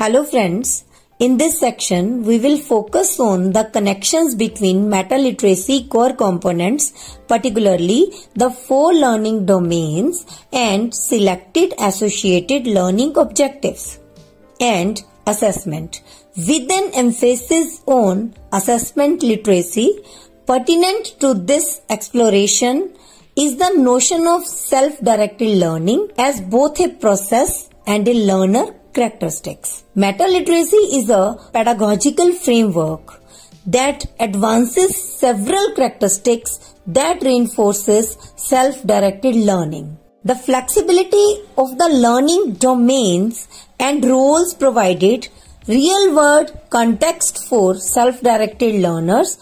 Hello friends, in this section we will focus on the connections between meta literacy core components, particularly the four learning domains and selected associated learning objectives and assessment with an emphasis on assessment literacy. Pertinent to this exploration is the notion of self-directed learning as both a process and a learner characteristics. Meta literacy is a pedagogical framework that advances several characteristics that reinforces self-directed learning. The flexibility of the learning domains and roles provided real world context for self-directed learners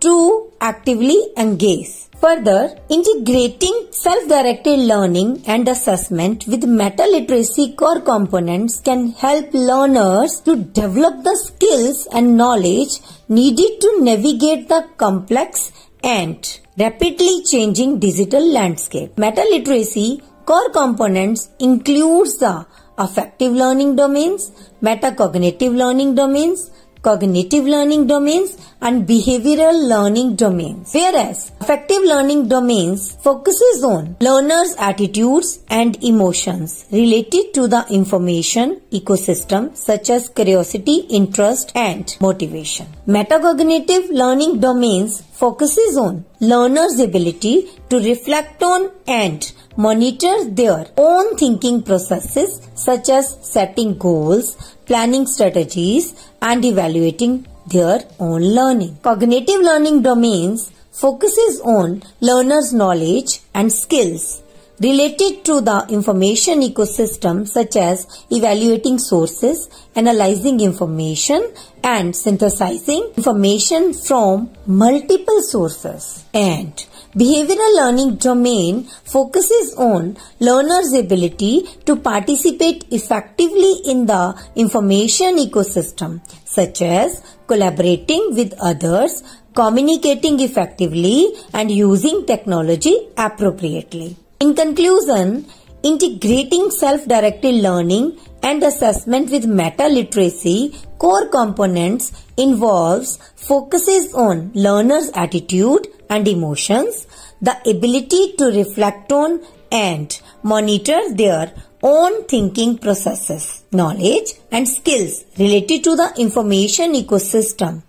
to actively engage. Further, integrating self-directed learning and assessment with meta-literacy core components can help learners to develop the skills and knowledge needed to navigate the complex and rapidly changing digital landscape. Meta-literacy core components includes the affective learning domains, metacognitive learning domains, cognitive learning domains and behavioral learning domains. Whereas affective learning domains focuses on learners' attitudes and emotions related to the information ecosystem such as curiosity, interest and motivation. Metacognitive learning domains focuses on learners' ability to reflect on and monitor their own thinking processes such as setting goals, planning strategies and evaluating their own learning. Cognitive learning domains focuses on learners' knowledge and skills related to the information ecosystem such as evaluating sources, analyzing information and synthesizing information from multiple sources. And behavioral learning domain focuses on learners' ability to participate effectively in the information ecosystem such as collaborating with others, communicating effectively and using technology appropriately. In conclusion, integrating self-directed learning and assessment with meta literacy core components involves focuses on learners' attitude and emotions, the ability to reflect on and monitor their own thinking processes, knowledge and skills related to the information ecosystem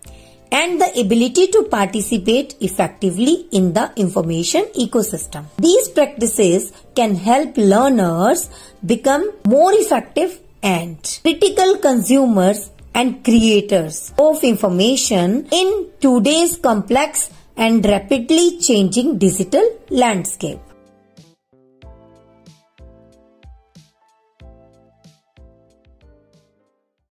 and the ability to participate effectively in the information ecosystem. These practices can help learners become more effective and critical consumers and creators of information in today's complex and rapidly changing digital landscape.